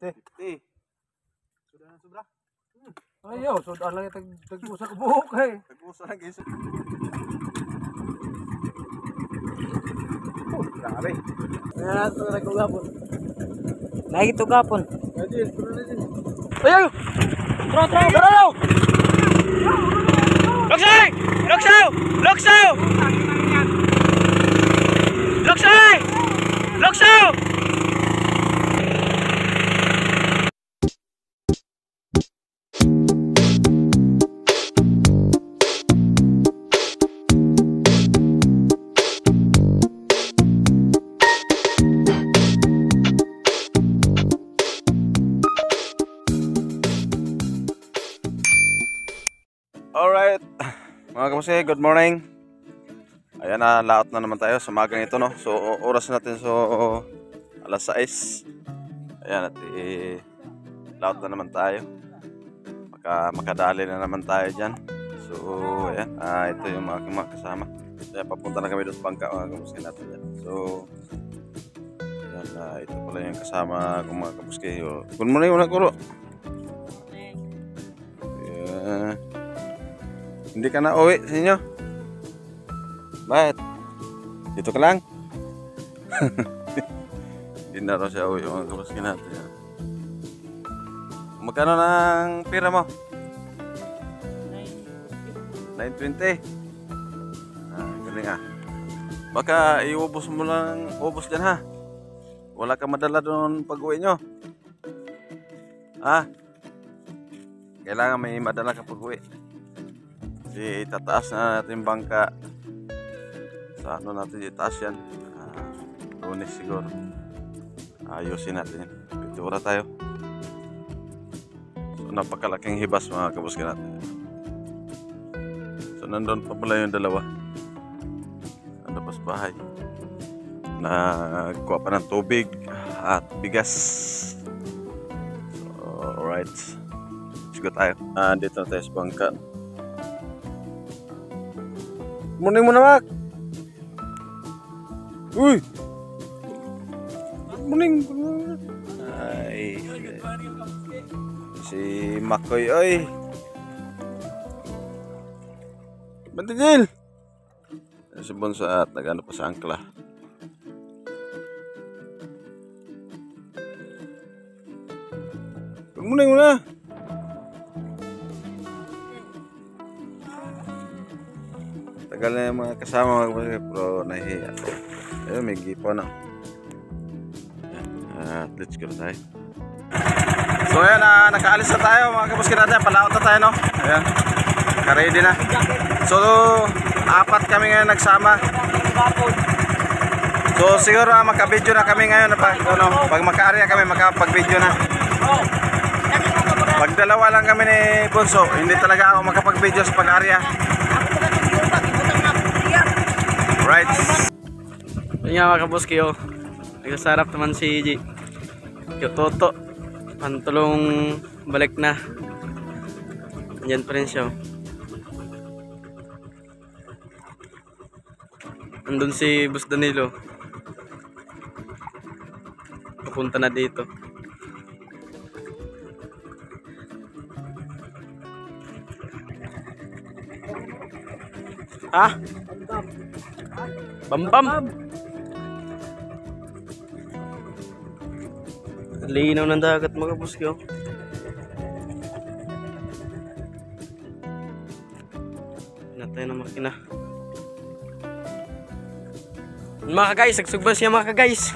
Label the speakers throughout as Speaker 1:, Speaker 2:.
Speaker 1: 50.
Speaker 2: Sudah na sobra.
Speaker 1: Ayaw, so daan lang yung tag tagpusa ko buhok eh.
Speaker 2: Tagpusa lang guys.
Speaker 1: Oh, grabe.
Speaker 3: Kaya ito na kugapon. Lagi ito gapon.
Speaker 1: Adil, puro na din.
Speaker 3: Ayaw! Tro, tro, tro! Luksay! Luksaw! Luksaw! Luksay! Luksaw!
Speaker 2: Kamusi, good morning. Ayan na, laot na naman tayo sa magang ito, no? So, oras natin so alas 6. Ayan, at eh, laot na naman tayo. Maka, makadali na naman tayo dyan. So, ayan, ah, ito yung mga, mga kasama. Kaya papunta na kami doon sa bangka, mga kamusi natin dyan. So, ayan, ah, ito pala yung kasama kong mga. Oh, Good morning, mga kuro. Hindi ka na uwi sa inyo? Bakit? Dito ka lang? Hindi na raw siya uwi mga natin. Magkano ng pira mo? 920. Ah, galing ah. Baka iubos mo lang, ubos dyan ha. Wala ka madala doon pag uwi nyo. Ha? Kailangan may madala ka pag uwi. Kasi itataas na natin bangka. Sa ano natin itaas yan. Ah, lunes siguro. Ayusin natin yan. Pintura tayo. So napakalaking hibas mga kabuski natin. So nandun pa pala yung dalawa. Sa bahay. Nagkuha pa ng tubig at bigas. So, alright. Let's go tayo. Ah, dito na tayo sa bangka. Morning mo na, Mac. Uy! Morning. Ay. Si Makoy, oy. Bantigil! Si Bonsa at nagano pa sa angkla. Good morning Tagal na yung mga kasama pero nahihiya. Ayun, may gipo na. At let's go tayo. So ayan, ah, nakaalis na tayo mga kapatid natin. Palaot na tayo, no? Ayan, naka-ready na. So, apat kami ngayon nagsama. So siguro ah, magka-video na kami ngayon pag ano, pag maka-area kami makapag-video na. Pag dalawa lang kami ni Bunso, hindi talaga ako makapag-video sa pag-area. Right.
Speaker 3: Yun nga mga kabuski oh. Nagsasarap naman si G. Yung Toto. Pantulong balik na. Andyan pa rin siya oh. Andun si Bus Danilo. Papunta na dito. Ha? Bambam. Linaw ng dagat mga buski oh. Natay na makina. Mga guys, nagsugba siya mga guys.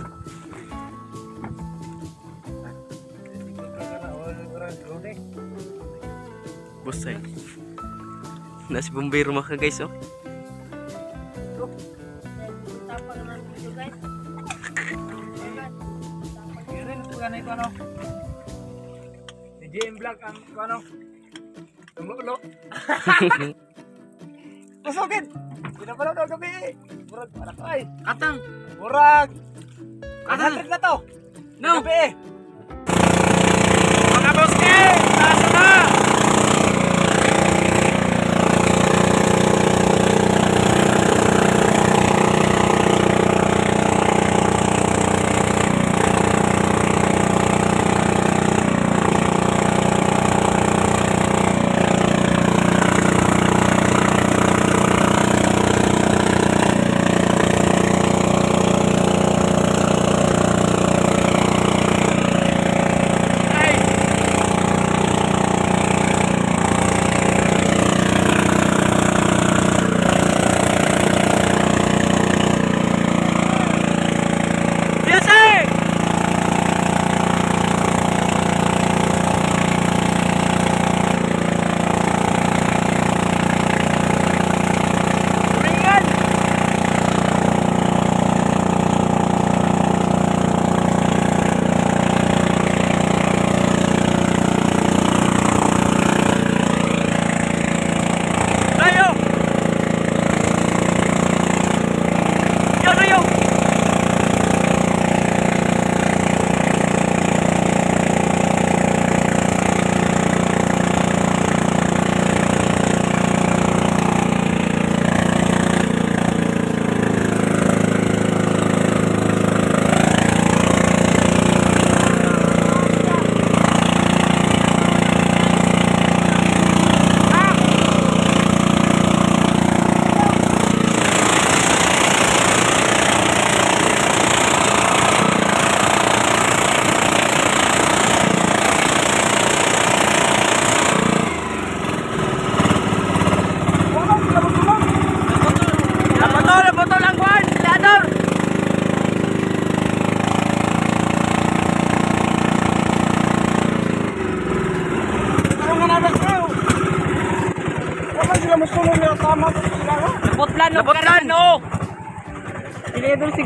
Speaker 3: Busay. Nasi bumbero mga guys oh.
Speaker 1: JM Vlog ang ano. Tumulo. Pasokit. Pinapanood daw gabi. Murag para ko ay.
Speaker 3: Katang.
Speaker 1: Murag.
Speaker 3: Katang.
Speaker 1: 100 na to.
Speaker 3: No.
Speaker 1: Gabi.
Speaker 3: Mga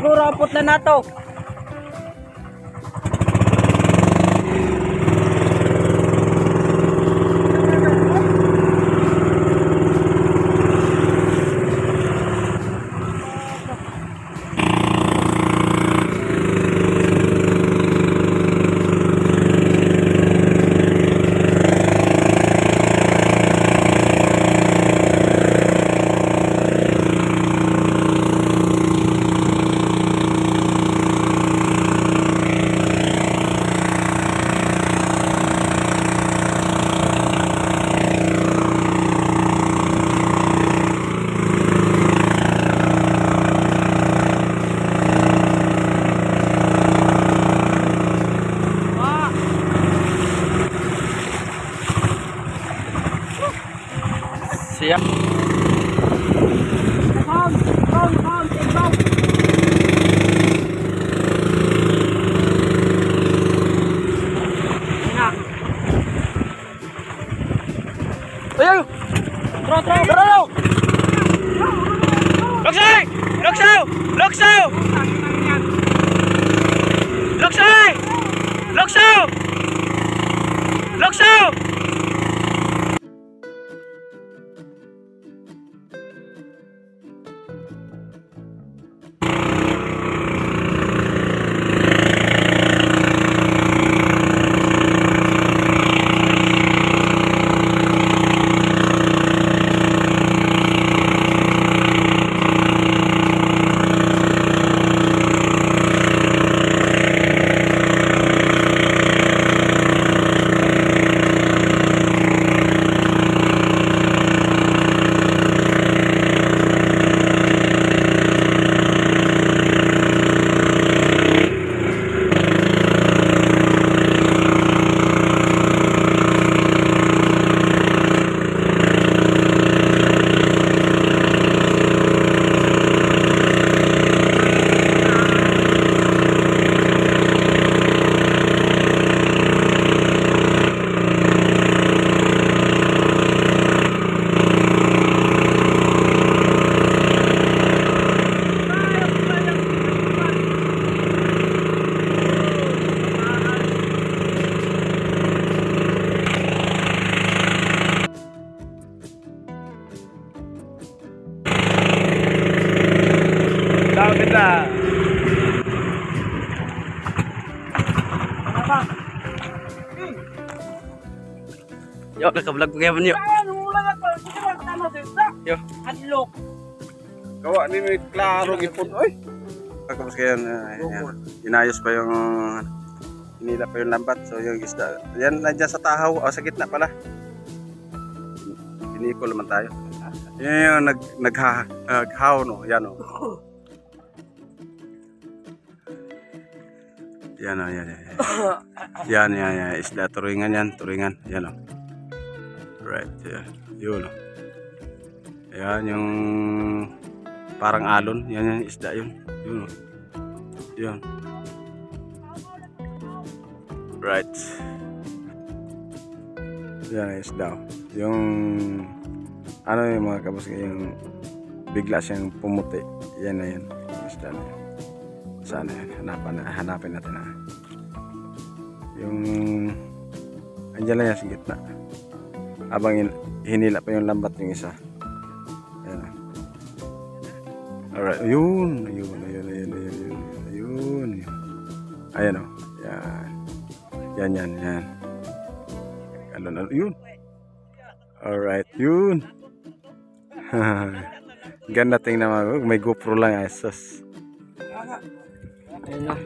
Speaker 4: siguro ang putlan na to.
Speaker 3: Yo, naka-vlog ko.
Speaker 4: Ano sa isa.
Speaker 3: Yo.
Speaker 4: Adlok.
Speaker 2: Gawa ni may klaro gipon oy. Pagkapos kayo yan, inayos pa yung hinila pa yung lambat. So yung isda yan nandiyan sa tahaw. O sa gitna pala. Pinikol naman tayo. Yan yung nag nagha naghaw no? Yan o yan o yan yan yan. Yan yan isda turingan yan turingan. Yan o right yan yun. O yan yung parang alon. Yan yung isda yun. Yun. Yun. Right. Yan ang isda. Yung ano yung mga kabus yung bigla siyang pumuti. Yan na yan yung isda na yan sana yan hanapan, hanapin natin na yung andyan lang yan sa gitna habang hin- hinila pa yung lambat yung isa yan o. alright yun ayun ayun ayun ayun ayun ayun ayan o yan yan yan yan ano na yun alright yun ganda tingnan mo may GoPro lang esos
Speaker 4: Ayun na.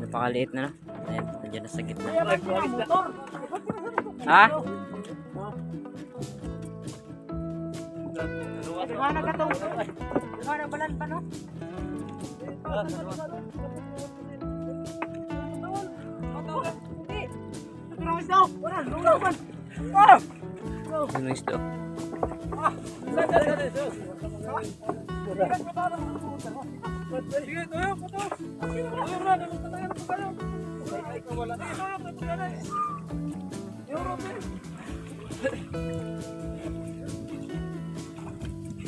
Speaker 4: Napakaliit na na. Ayan, nandiyan na sa gitna. Ha? Mana ka tong? Mana balan pa no?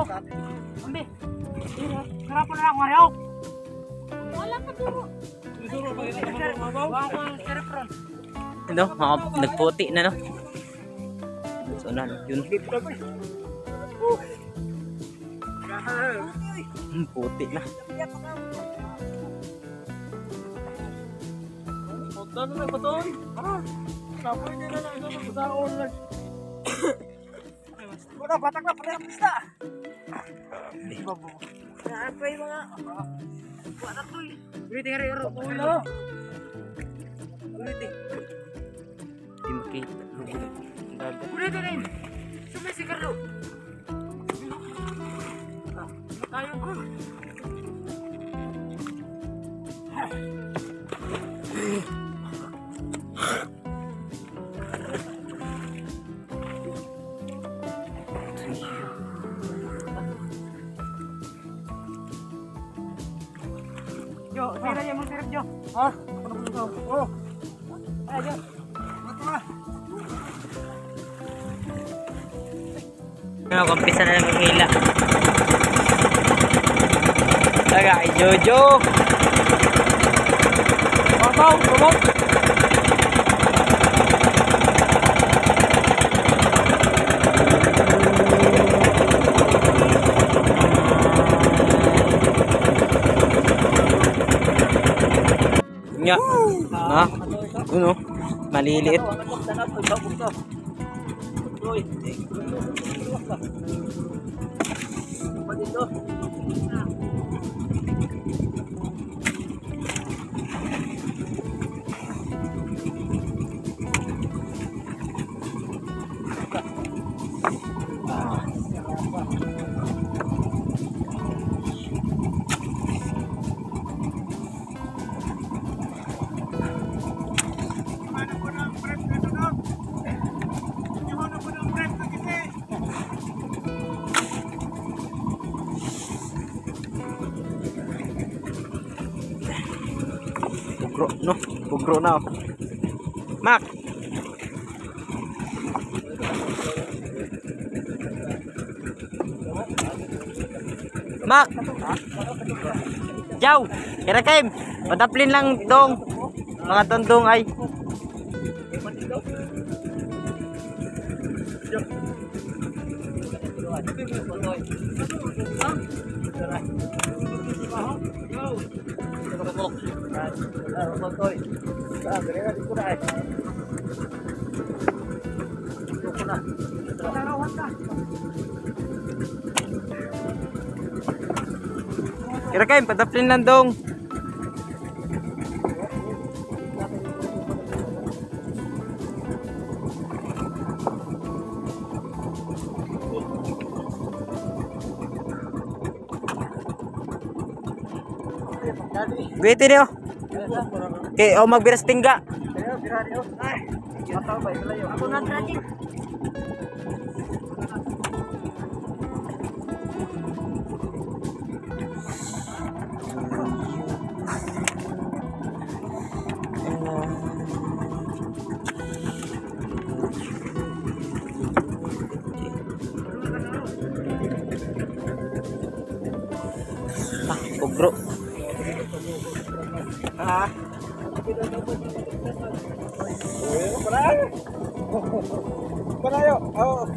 Speaker 5: ako. Ambi. Sarap na ako, Mario. Wala ka duro. Ang sarap ron.
Speaker 1: Ano, mga nagputi na no. So na, yun. Hmm, puti na.
Speaker 4: Ano na ba to? Ah, kapoy nila na ano na sa online. Wala, batak na pala ang pista.
Speaker 5: Apa yung mga... Wala ko eh. Ulit yung hero.
Speaker 4: Wala.
Speaker 5: Ulit eh.
Speaker 1: Di makita. Ang dagat.
Speaker 5: Ulit na rin. Sumay si Carlo. Tayo ko. Jo,
Speaker 4: Ha? Ano ba ito? Oh.
Speaker 5: Ay, Jo.
Speaker 4: Ito na.
Speaker 1: Ano, kumpisa na ng hila. Taga, Jojo.
Speaker 4: Pataw, tumok.
Speaker 1: Nga. Ha? Ano? Maliliit. Na. oh. Mac! Mac! Jaw! Kira kaim! Padaplin lang dong! Mga tondong ay. Kira kaim, padaplin lang dong! Gwete niyo. Okay, o magbiras tingga.
Speaker 5: Ako na tracking.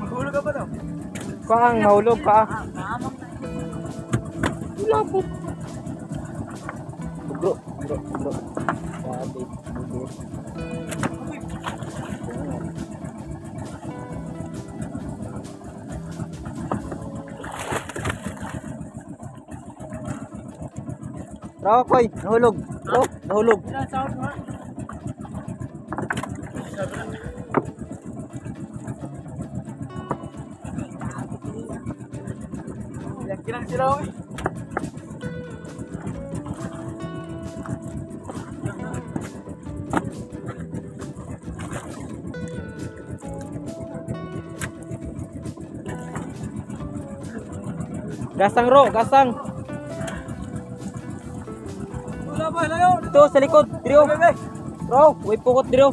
Speaker 6: Mahulog ka ba daw?
Speaker 7: Kaang, mahulog ka. Bro, bro, bro. Sabi, bro. Rawa koy, nahulog. Nahulog. Gasang ro, gasang.
Speaker 6: Ba? Layo!
Speaker 7: Ito sa likod, drio. Bro, way pukot drio.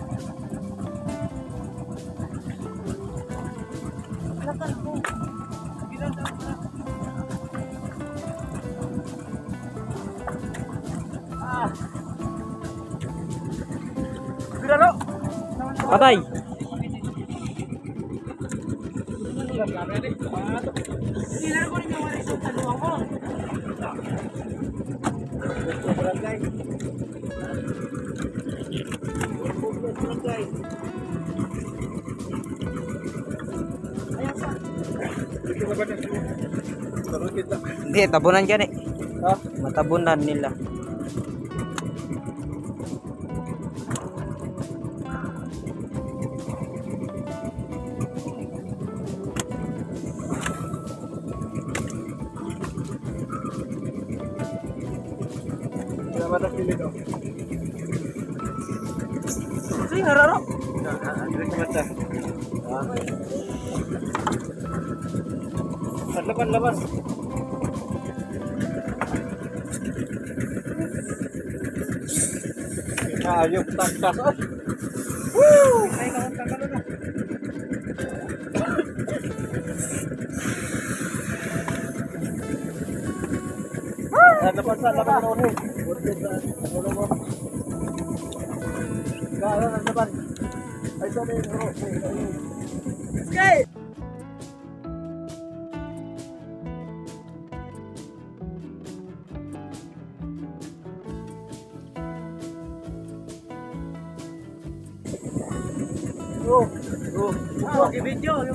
Speaker 6: Biralo!
Speaker 7: Patay. Hindi, tabunan yan eh. Ha? Matabunan nila.
Speaker 6: Wala ba na pili daw?
Speaker 7: Sige, hararo.
Speaker 6: Laban, laban. Ayok, tas-tas. Oh. Woo! Ay, kakon kakalo na. Ah, laban sa laban mo ni. Burde sa ulo mo. Gaya na laban. Ay, sa may ro. Okay.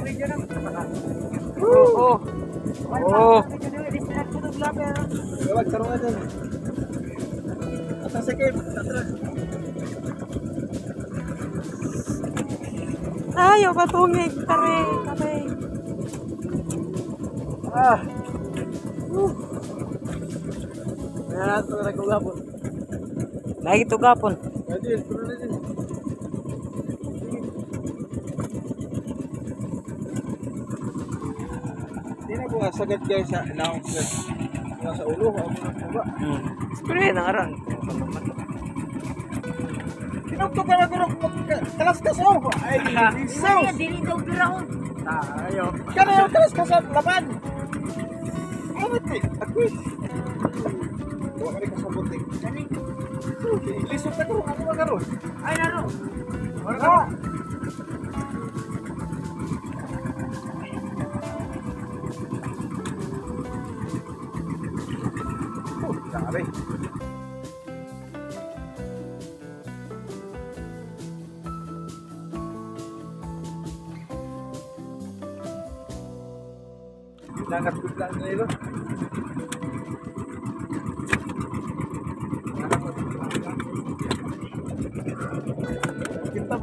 Speaker 6: Oh, oh.
Speaker 7: Oh.
Speaker 6: Gawag, sarong nga dyan. Atras sakit, atras.
Speaker 7: Ayaw patungig, tare, tare.
Speaker 6: Ah. Uh. Ayan, ito na kagapon.
Speaker 7: Lagi to gapon.
Speaker 6: Pwede, puro na din. Hindi na ko nga sagad guys sa announcement. Mga sa ulo, ako na ba?
Speaker 7: Hmm. Spray na arang.
Speaker 6: Tinugto ka na guro, kalas ka sa ulo. Ay, so.
Speaker 4: Dili daw birahon.
Speaker 6: Ayaw. Kaya yung kalas ka sa laban. Ako eh. Huwag ka rin kasabot eh. Lisot na guro, ano ba garo?
Speaker 4: Ay, naro.
Speaker 6: Ano ka?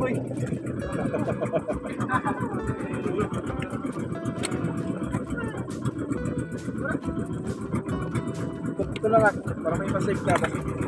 Speaker 6: Boy. Ito lang ah, para may masave ka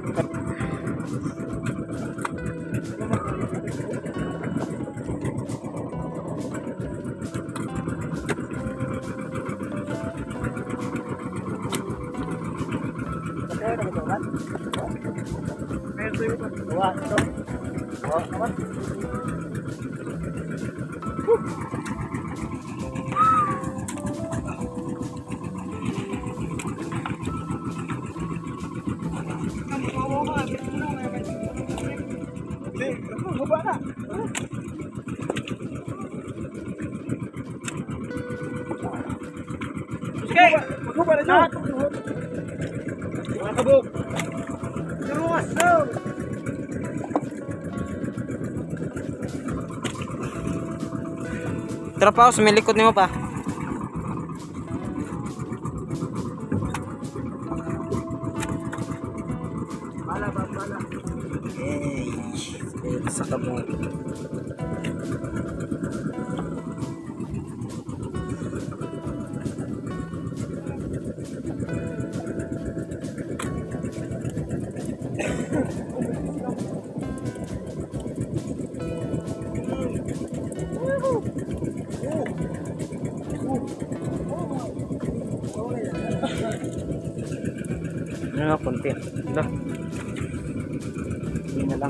Speaker 1: Tara pa, oh, sumilikod nimo pa.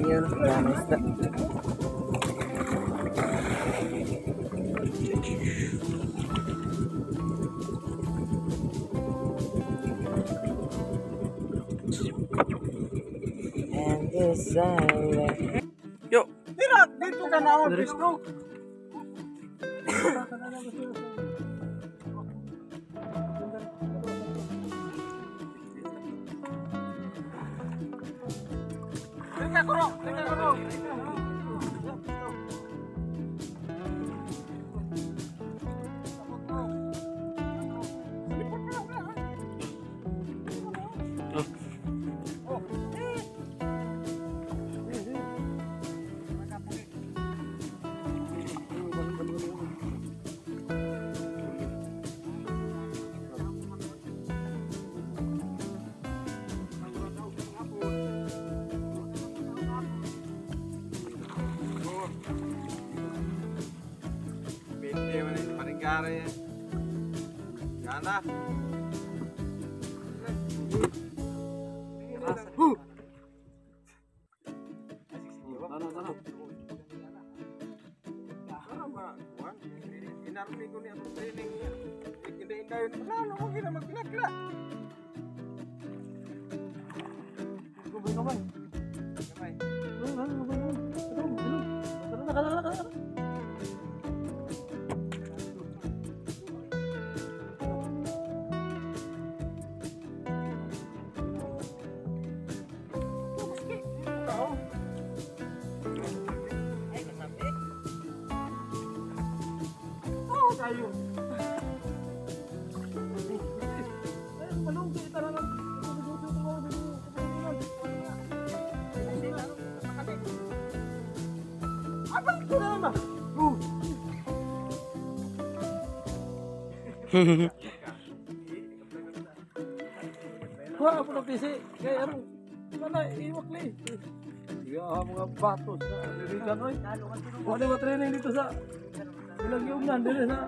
Speaker 1: na. And this
Speaker 6: side. जा रहे हैं जाना Wah,
Speaker 4: lu gua apa PC kayak yang mana iwak nih ya mga batos na lirigan oy wala ba training dito sa ilang yung nan dito sa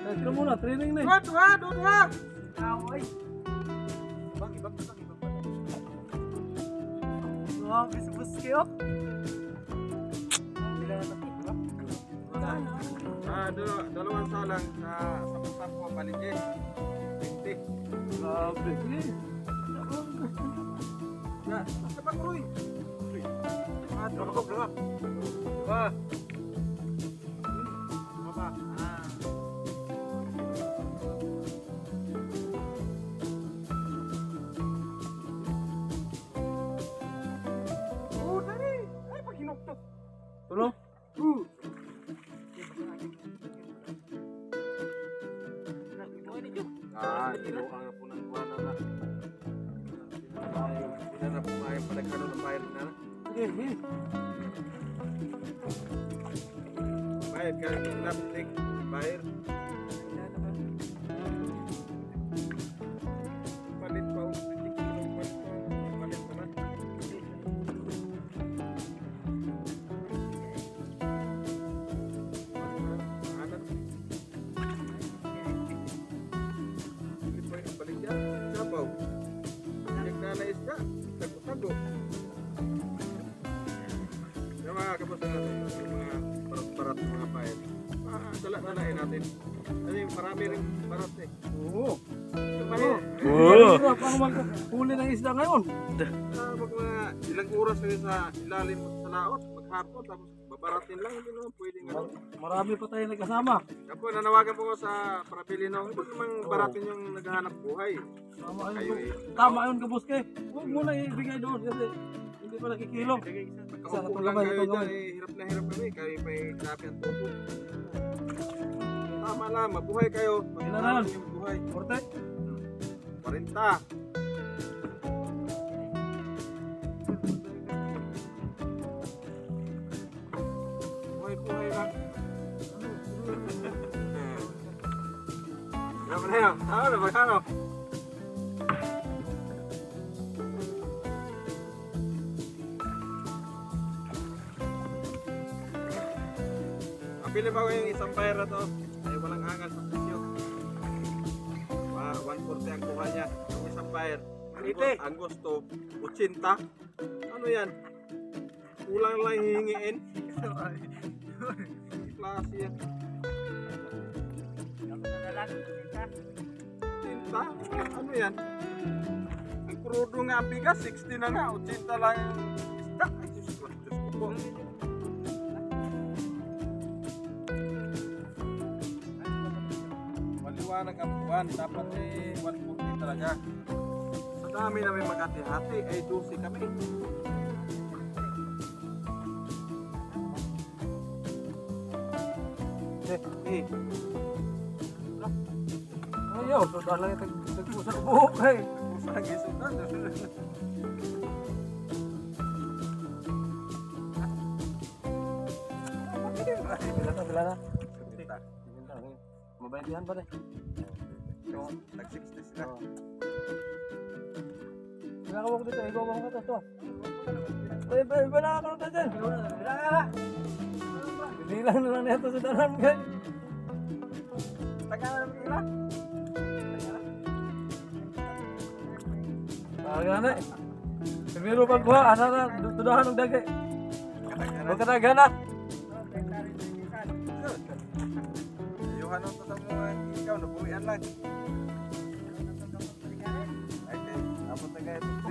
Speaker 4: Saya go mau training nih. Dua, dua, dua, Wow, bisa bus.
Speaker 6: Ah, dalawa, dalawang salang sa sapo-sapo paligid. 20.
Speaker 4: Grabe. Sige.
Speaker 6: Ya, sa pagruy. Ah, dalawa ko, dalawa. Ilo ang po ng kuwana na. Hindi na po kayo palagkano ng bayad na.
Speaker 4: Sige, sige.
Speaker 6: Bayad ka ng laptik. Bayad. Ah, mag mga ilang oras na yun sa ilalim sa laot, maghapon, tapos babaratin lang, hindi naman pwedeng ano.
Speaker 4: Marami pa tayo nagkasama.
Speaker 6: Ako, nanawagan po ko sa Parabilino, huwag namang baratin yung naghahanap buhay.
Speaker 4: Tama
Speaker 6: Kayo
Speaker 4: yun.
Speaker 6: eh.
Speaker 4: Tama yun, kabuske. Huwag mo na ibigay doon kasi hindi pa nakikilong.
Speaker 6: Kaupo lang kayo dyan, eh, hirap na hirap kami, kayo pa eh, grabe ang tubo. Tama lang, mabuhay kayo.
Speaker 4: Ilan na lang?
Speaker 6: Mabuhay.
Speaker 4: Korte?
Speaker 6: 40. Ano na yan? Ano ba? Ano? Pili ba ko yung isang fire na to? Ay walang angal sa presyo. Ah, 140 ang kuha niya. Yung isang. Ang, gu- ang gusto, 80. Ano yan? Kulang lang hihingiin. Klase yan. Ano yan? Ang krudo nga ang bigas, 60 na nga. 80 lang yung isda. Ay, Diyos ko, Diyos ko po. Maliwanag ang buwan, dapat eh 140 talaga. Sa dami namin maghati-hati, ay 12 kami.
Speaker 4: Ayaw. Doon lang yung tagpusan ng buhok eh.
Speaker 6: kung saan gisutan?
Speaker 4: Bila na, bila na. Mabaintihan pa rin.
Speaker 6: Nag-60 sila.
Speaker 4: Pinakawa ko dito, ikaw mga katas to. Eh, ba, iba na ako na dyan. Bila na. Bilang na lang nito sa dalam kan.
Speaker 6: Taga na nila.
Speaker 4: Talaga na eh. Primero pagkuha, asa na, dudahan ng dagay. Huwag ka na gana.
Speaker 6: Ayuhan ako sa mga ikaw, nabuhian lang. Ay, kay, abot na kaya itong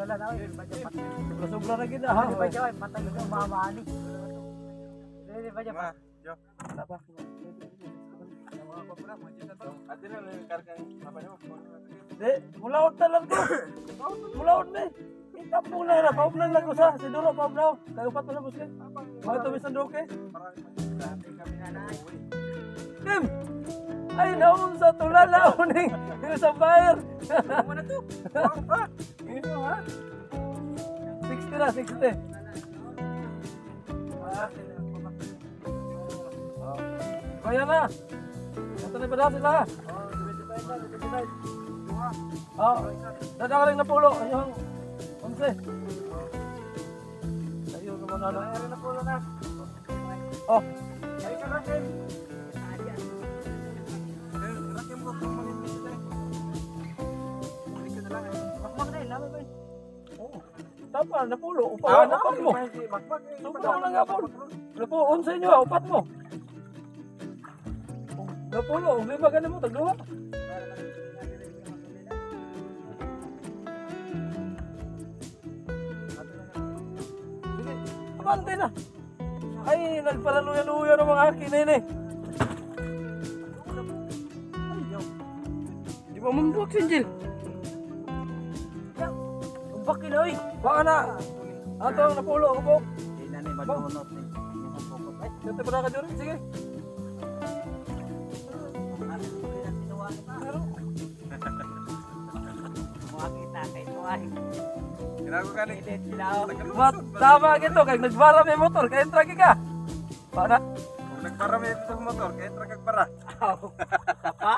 Speaker 6: 13.
Speaker 4: Pa. Sobra na kita ha.
Speaker 6: Ma, yo. Ate na lang yung karga yung papa niyo.
Speaker 4: Di, mulaot na lang to. Mulaot na eh. Itap mo na na, paup na lang ko sa. Siguro, paup na. Kayo pa ito na buske. Mga ito may sandoke.
Speaker 6: Marami pa sila. Kami na na.
Speaker 4: itim. Ay, naun sa tula, naun eh. Yung sa fire. Ano na to? Ino ha? 60 na, 60. Ah. Kaya na. Ito na ba sila? Oh, dadang rin na pulo. Ayun, 11. Ayun naman na. Ayun na pulo na. Oh. Ayun ka natin. Tapa, napulo. Upa, upat mo. Upa na nga po. Napulo, unsa inyo, upat mo. Napulo, lima ka na mo, tagluwa. Abante na. Ay, nagpalaluya-luya ng mga kinene. Di ba mambuk, Sinjil? Bakit oy? Baka na. Ato ang napulo ako po. Hindi na ni madunot ni. Ay, dito pa na ka dyan. Sige. Mat, tama gitu kay nagbara may motor kay entra ka. Para
Speaker 6: Nagparami ito sa motor, kaya tragag para.
Speaker 4: Tapa?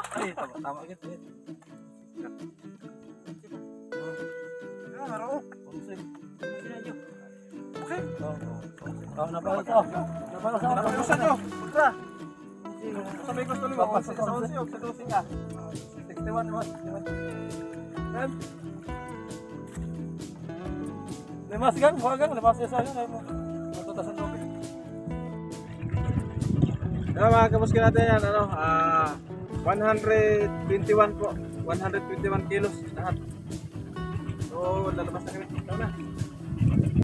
Speaker 4: Ay, tama, tama gitu. Okay. Oh, napala to. Napala sa ako.
Speaker 6: Sa nyo, putra. Sa may gusto nyo,
Speaker 4: Papas
Speaker 6: sa
Speaker 4: sa
Speaker 6: sa
Speaker 4: onsi, sa dosi ka. 61 naman. Kan? Lemas kan, lepas ya saya, saya mau matutasan tubig.
Speaker 6: Kaya mga kamuski natin yan, ano, ah, 121 po. 121 kilos lahat. So, lalabas na kami. Na.